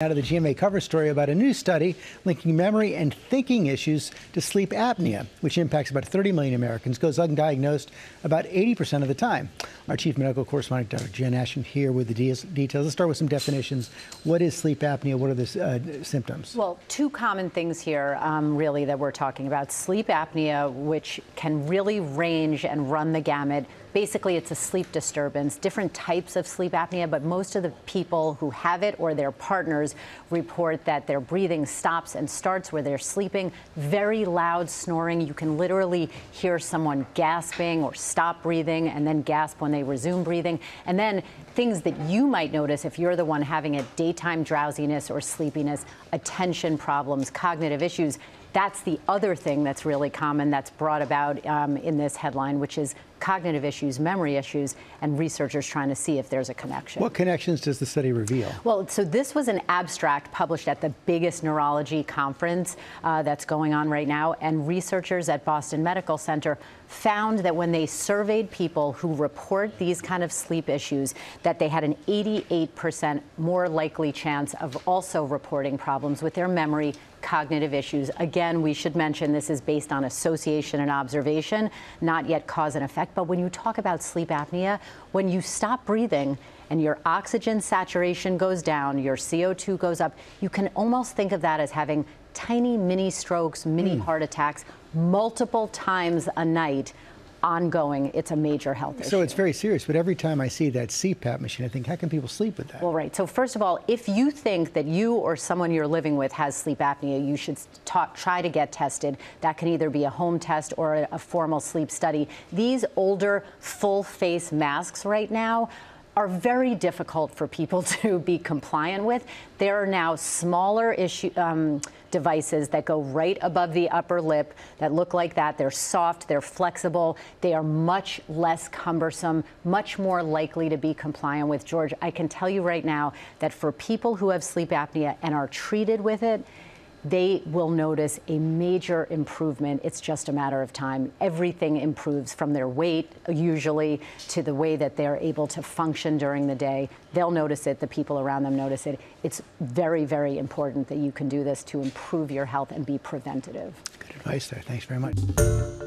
Out of the GMA cover story about a new study linking memory and thinking issues to sleep apnea, which impacts about 30 million Americans, goes undiagnosed about 80% of the time. Our chief medical correspondent, Dr. Jen Ashton, here with the details. Let's start with some definitions. What is sleep apnea? What are the uh, symptoms? Well, two common things here, um, really, that we're talking about. Sleep apnea, which can really range and run the gamut basically it's a sleep disturbance, different types of sleep apnea, but most of the people who have it or their partners report that their breathing stops and starts where they're sleeping, very loud snoring. You can literally hear someone gasping or stop breathing and then gasp when they resume breathing. And then things that you might notice if you're the one having a daytime drowsiness or sleepiness, attention problems, cognitive issues. That's the other thing that's really common that's brought about um, in this headline, which is cognitive issues, memory issues, and researchers trying to see if there's a connection. What connections does the study reveal? Well, so this was an abstract published at the biggest neurology conference uh, that's going on right now, and researchers at Boston Medical Center found that when they surveyed people who report these kind of sleep issues, that they had an 88% more likely chance of also reporting problems with their memory, cognitive issues. Again, we should mention this is based on association and observation, not yet cause and effect. But when you talk about sleep apnea, when you stop breathing and your oxygen saturation goes down, your CO2 goes up, you can almost think of that as having tiny mini strokes, mini mm. heart attacks multiple times a night ongoing, it's a major health issue. So it's very serious, but every time I see that CPAP machine, I think, how can people sleep with that? Well, right. So first of all, if you think that you or someone you're living with has sleep apnea, you should talk, try to get tested. That can either be a home test or a, a formal sleep study. These older full face masks right now are very difficult for people to be compliant with. There are now smaller issue, um, devices that go right above the upper lip that look like that. They're soft, they're flexible, they are much less cumbersome, much more likely to be compliant with. George, I can tell you right now that for people who have sleep apnea and are treated with it, they will notice a major improvement. It's just a matter of time. Everything improves from their weight, usually, to the way that they're able to function during the day. They'll notice it, the people around them notice it. It's very, very important that you can do this to improve your health and be preventative. Good advice there. Thanks very much.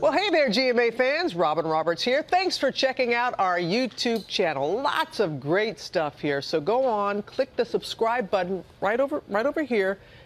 Well, hey there, GMA fans. Robin Roberts here. Thanks for checking out our YouTube channel. Lots of great stuff here. So go on, click the subscribe button right over, right over here